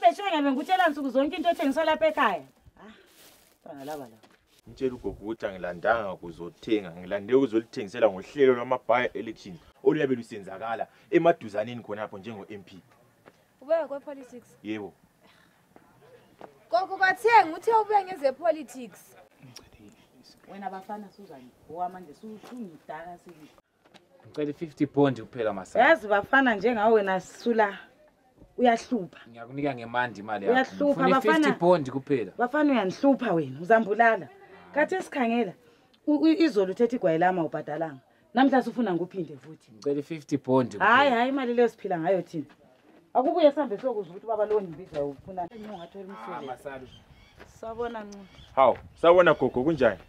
Beshenge bengikutshela nsuku zonke into ethengiswa lapha ekhaya. Ah, ntwana laba la. Ngitshela ugogo ukuthi angilandanga kuzothenga, ngilande ukuzolithengisela ngohlelo lwama buy election oluyabe lusenzakala emaduzaneni khonapho njengo MP. Ubeka kwe politics? Yebo. Gogo kwathenga uthe ubuya ngeze politics. Wena bafana suzani, wamanje sungidaka sibili. ngicela i-50 pond kuphela masana yazi bafana njengawe wena sula uyahlupha ngiyakunika ngemandi imali yakho. Uyahlupha, Ngifuna bafana. i-50 pond kuphela bafana uyandihlupha wena uzambulala kathi esikhangela u- u- izolo uthetha igwayi lami awubhadalanga namhlanje ufuna ngikuphinde futhi ngicela i-50 pond kuphela. hayi hayi imali leyo siphila ngayo thina akubuye sihambe siyokuzwa ukuthi ubaba lowo ndibiza ufuna ungathola umsebenzi sabona ncu hawu sawona gogo kunjani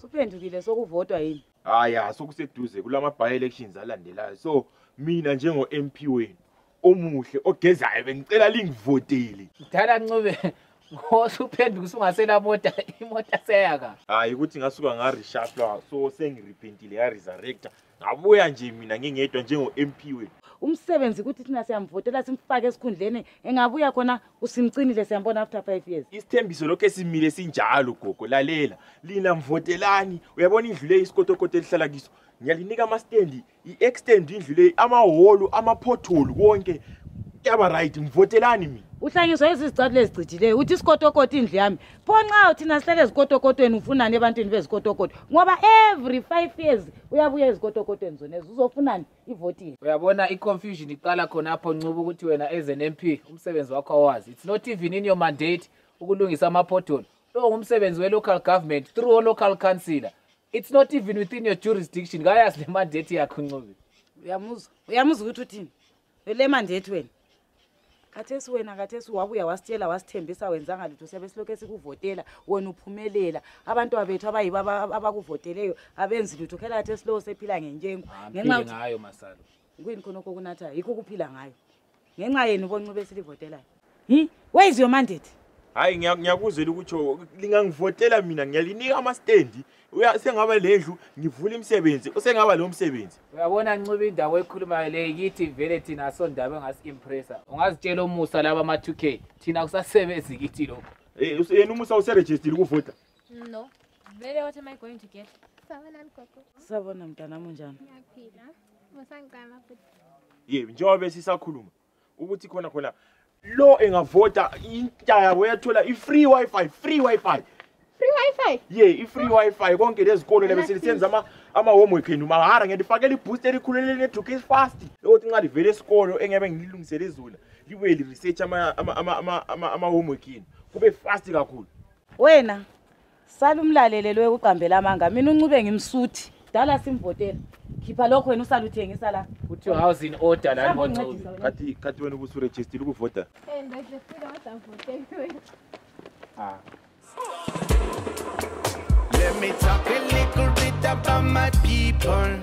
suphendukile sokuvotwa yini hayi ya sokuseduze kulama-bi-elections alandelayo so mina njengo-m p wenu omuhle ogezayo bengicela lingivoteli mdala ncube ngosuphenduka usungasenamota imota seyaka hayi ukuthi ngasuka ngarishafla so sengirepentile yaresurrecta ngabuya nje mina ngingedwa njengo-m p wenu umsebenzi ukuthi thina siyamvotela simfake esikhundleni engabuya khona usimcinile siyambona after five years isithembiso lokhu esimile sinjalo gogo lalela lina mvotelani uyabona indlu leyi isikotokoto elihlala kiso ngiyalinika amastendi i-extend indlu leyi amahholu amaphotholu konke kuyaba right mvotelani mina uhlanyiswa izizicathulo ezicijileyo uthi isikotokoto indlu yami pho nxa uthina sihlale ezikotokotweni ufunani ebantwini bezikotokoto ngoba every five years uyabuya ezikotokotweni zonezo uzofunani ivotile uyabona i-confusion iqala khona apho ncuba ukuthi wena as an mp umsebenzi wakho awazi it's not even in your mandate ukulungisa amaphotholo lowo ngumsebenzi we-local government through o-local councillor it's not even within your jurisdiction kayazi le mandate yakho ncubi uyamuzwa uyamuzwa ukuthi uthini le mandate wena khathesi wena khathesi wabuya wasitshela wasithembisa wenzanga lutho siyabe silokhu esikuvotela wena uphumelela abantwana bethu abayibo aba- abakuvoteleyo abenzi lutho khela khathesi lowo sephila ngenjengo ngenxa Ngiphile yokuthi ngayo masalo kuyini khonokho okunathayo yikho ukuphila ngayo ngenxa yenu boncube esilivotelayo hi where is your mandate hayi ngiya- ngiyakuzela ukutsho lingangivotela mina ngiyalinika amastendi uya sengaba lendlu ngivula imisebenzi usengaba lo msebenzi uyabona ncuba indaba oyikhulumayo le kithi vele thina asondaba engasi-impressa ungazitshela umusa laba ama-two k thina kusasebenzi kithi lokho Eh, us- yena umusa userejistile ukuvota No. Vele, what am I going to get? Sawubona mgogo. sabona mntanami unjani Ngiyaphila. Musangiqala futhi. ye njengoba besisakhuluma ukuthi khona khona lo engavota intsha yabo yathola i-free wifi free wifi free wifi ye i-free wifi konke lezikolo lebe selisenza ama- ama-homework enu mahara ngiyalifakela iboost elikhulu elinedukis fast lokuthi nxa livele esikolo engebe ngililungisele izona libuye li-research ama-homework ama, ama, ama, ama homework enu kube fast kakhulu wena sala umlalele loyo uqambela amanga mina uncube ngimsuthi dala simvotela khipha lokho wena usala uthengisa la put your house in order la ngoncube kathi kathi wena ubusu register ukuvota eh ndadle fika wada vote ah Let me talk a little bit about my people.